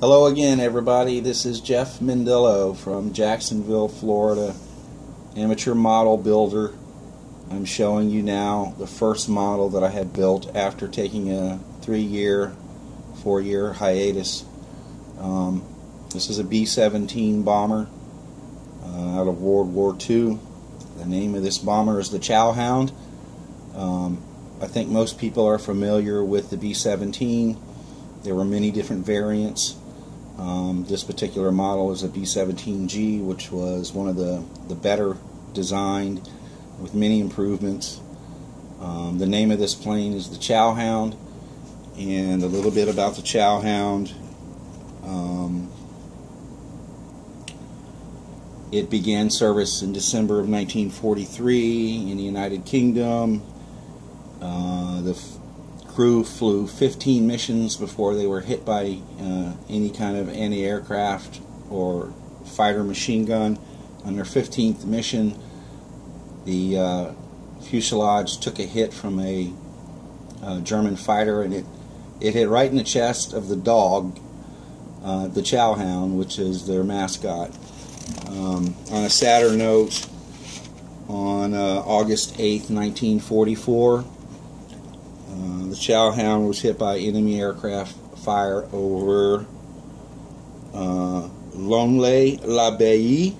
Hello again, everybody. This is Jeff Mendillo from Jacksonville, Florida, amateur model builder. I'm showing you now the first model that I had built after taking a three-year, four-year hiatus. Um, this is a B-17 bomber uh, out of World War II. The name of this bomber is the Chowhound. Um, I think most people are familiar with the B-17. There were many different variants. Um, this particular model is a B-17G, which was one of the, the better designed with many improvements. Um, the name of this plane is the Chowhound, and a little bit about the Chowhound. Um, it began service in December of 1943 in the United Kingdom. Uh, the crew flew 15 missions before they were hit by uh, any kind of anti-aircraft or fighter machine gun. On their 15th mission, the uh, fuselage took a hit from a uh, German fighter, and it it hit right in the chest of the dog, uh, the Chowhound, which is their mascot. Um, on a sadder note, on uh, August 8th, 1944 the Chowhound was hit by enemy aircraft fire over uh, Lonlay-l'Abbaye,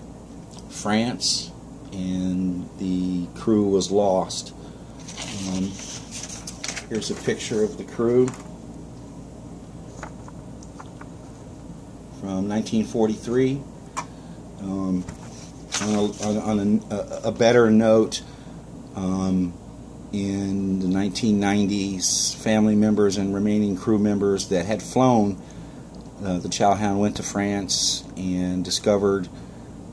France, and the crew was lost. Um, here's a picture of the crew from 1943. Um, on, a, on a, a, better note, um, in the 1990s, family members and remaining crew members that had flown uh, the Chowhound went to France and discovered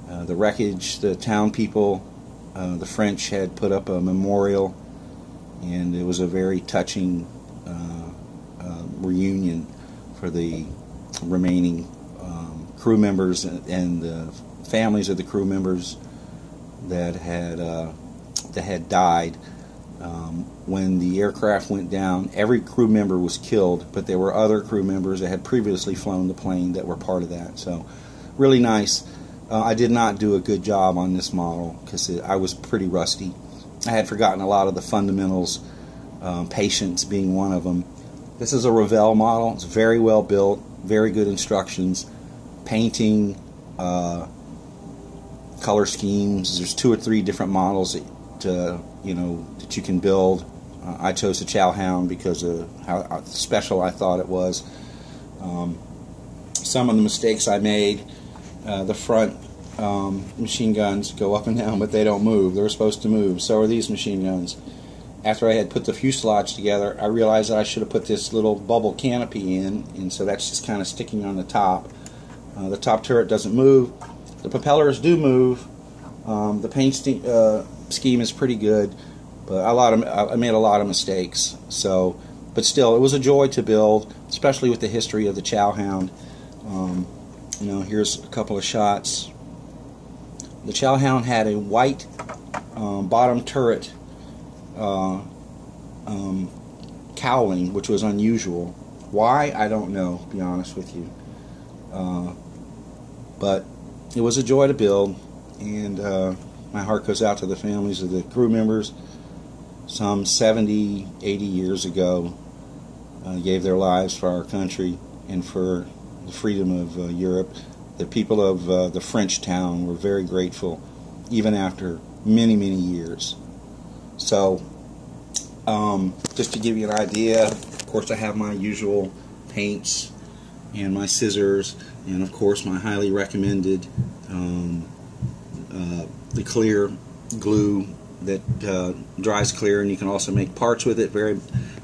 uh, the wreckage. The town people, uh, the French, had put up a memorial, and it was a very touching uh, uh, reunion for the remaining um, crew members and the families of the crew members that had uh, that had died. Um, when the aircraft went down, every crew member was killed, but there were other crew members that had previously flown the plane that were part of that. So, really nice. Uh, I did not do a good job on this model because I was pretty rusty. I had forgotten a lot of the fundamentals, um, patience being one of them. This is a Revell model. It's very well built, very good instructions, painting, uh, color schemes. There's two or three different models that uh, you know that you can build. Uh, I chose the Chowhound because of how special I thought it was. Um, some of the mistakes I made, uh, the front um, machine guns go up and down, but they don't move. They're supposed to move. So are these machine guns. After I had put the fuselage together, I realized that I should have put this little bubble canopy in, and so that's just kind of sticking on the top. Uh, the top turret doesn't move. The propellers do move. Um, the paint uh, scheme is pretty good, but a lot of I made a lot of mistakes. So, but still, it was a joy to build, especially with the history of the Chowhound. Um, you know, here's a couple of shots. The Chowhound had a white um, bottom turret uh, um, cowling, which was unusual. Why I don't know. To be honest with you, uh, but it was a joy to build, and. Uh, my heart goes out to the families of the crew members. Some 70, 80 years ago, uh, gave their lives for our country and for the freedom of uh, Europe. The people of uh, the French town were very grateful, even after many, many years. So, um, just to give you an idea, of course, I have my usual paints and my scissors, and of course, my highly recommended um, the clear glue that uh, dries clear, and you can also make parts with it. Very,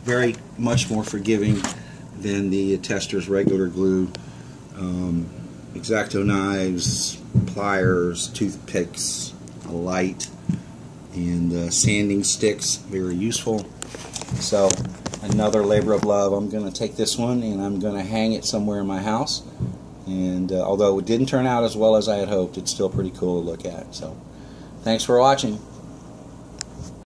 very much more forgiving than the Testors regular glue. Um, X-Acto knives, pliers, toothpicks, a light, and uh, sanding sticks. Very useful. So another labor of love. I'm going to take this one and I'm going to hang it somewhere in my house. And uh, although it didn't turn out as well as I had hoped, it's still pretty cool to look at. So. Thanks for watching.